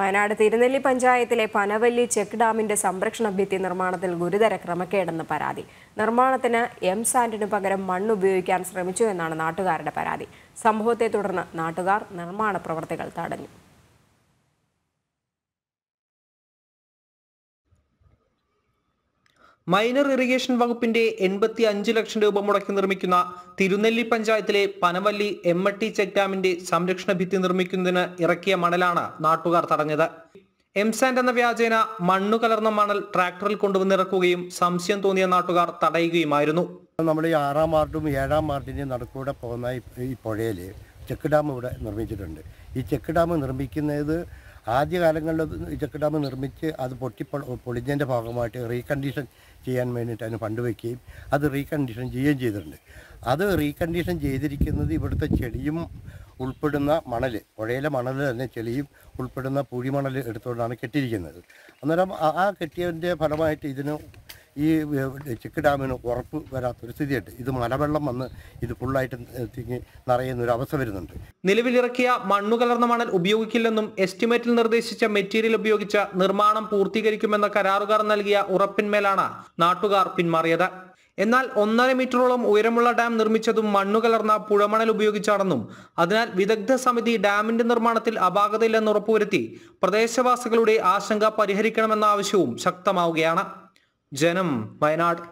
വയനാട് തിരുനെല്ലി പഞ്ചായത്തിലെ പനവല്ലി ചെക്ക് ഡാമിന്റെ സംരക്ഷണ ഭിത്തി നിർമ്മാണത്തിൽ ഗുരുതര ക്രമക്കേടെന്ന് പരാതി. നിർമ്മാണത്തിന് എം സാൻഡിനു പകരം മണ്ണ് ഉപയോഗിക്കാൻ ശ്രമിച്ചു എന്നാണ് നാട്ടുകാരുടെ പരാതി. സംഭവത്തെ തുടർന്ന് നാട്ടുകാർ നിർമ്മാണ പ്രവർത്തികൾ തടഞ്ഞു. മൈനർ ഇറിഗേഷൻ വകുപ്പിന്റെ എൺപത്തി അഞ്ച് ലക്ഷം രൂപ മുടക്കി നിർമ്മിക്കുന്ന തിരുനെല്ലി പഞ്ചായത്തിലെ Panavalli M A T check ഡാമിന്റെ സംരക്ഷണ ഭിത്തി നിർമ്മിക്കുന്നതിന് ഇറക്കിയ മണലാണ് നാട്ടുകാർ തടഞ്ഞത്. എംസാൻഡ് എന്ന വ്യാജേന മണ്ണു കലർന്ന മണൽ ട്രാക്ടറിൽ കൊണ്ടുവന്ന് കൊണ്ടുവന്നിറക്കുകയും സംശയം തോന്നിയ നാട്ടുകാർ തടയുകയുമായിരുന്നു. നമ്മൾ ഈ ആറാം വാർഡും ഏഴാം വാർഡിന്റെയും നടക്കൂടെ പോകുന്ന ഈ പുഴയിൽ ചെക്ക് ഡാം ഇവിടെ നിർമ്മിച്ചിട്ടുണ്ട്. ഈ ചെക്ക് ഡാം നിർമ്മിക്കുന്നത് ആദ്യകാലങ്ങളിൽ ഇതൊക്കെ ഡാം നിർമ്മിച്ച് അത് പൊട്ടി പൊളിഞ്ഞതിന്റെ ഭാഗമായിട്ട് റീകണ്ടീഷൻ ചെയ്യാൻ വേണ്ടിയിട്ട് അതിന് ഫണ്ട് വയ്ക്കുകയും അത് റീകണ്ടീഷൻ ചെയ്യുകയും ചെയ്തിട്ടുണ്ട്. അത് റീകണ്ടീഷൻ ചെയ്തിരിക്കുന്നത് ഇവിടുത്തെ ചെളിയും ഉൾപ്പെടുന്ന മണൽ പുഴയിലെ മണൽ തന്നെ ചെളിയും ഉൾപ്പെടുന്ന പുഴിമണൽ എടുത്തുകൊണ്ടാണ് കെട്ടിയിരിക്കുന്നത്. അന്നേരം ആ കെട്ടിയതിന്റെ ഫലമായിട്ട് ഇതിന് ഈ ചെക്ക് ഡാമിന് ഉറപ്പ് വരാത്തൊരു സ്ഥിതിയുണ്ട്. ഇത് മലവെള്ളം വന്ന് ഇത് ഫുള്ളായിട്ട് തിങ്ങി നിറയുന്ന ഒരു അവസ്ഥ വരുന്നുണ്ട്. നിലവിലിറക്കിയ മണ്ണു കലർന്ന മണൽ ഉപയോഗിക്കില്ലെന്നും എസ്റ്റിമേറ്റിൽ നിർദ്ദേശിച്ച മെറ്റീരിയൽ ഉപയോഗിച്ച് നിർമ്മാണം പൂർത്തീകരിക്കുമെന്ന കരാറുകാർ നൽകിയ ഉറപ്പിന്മേലാണ് നാട്ടുകാർ പിന്മാറിയത്. എന്നാൽ ഒന്നര മീറ്ററോളം ഉയരമുള്ള ഡാം നിർമ്മിച്ചതും മണ്ണു കലർന്ന പുഴമണൽ ഉപയോഗിച്ചാണെന്നും അതിനാൽ വിദഗ്ധ സമിതി ഡാമിന്റെ നിർമ്മാണത്തിൽ അപാകതയില്ലെന്ന് ഉറപ്പുവരുത്തി പ്രദേശവാസികളുടെ ആശങ്ക പരിഹരിക്കണമെന്ന ആവശ്യവും ശക്തമാവുകയാണ്. ജനം വയനാട്